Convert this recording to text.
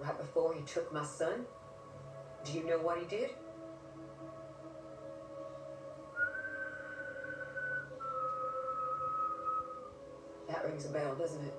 right before he took my son? Do you know what he did? That rings a bell, doesn't it?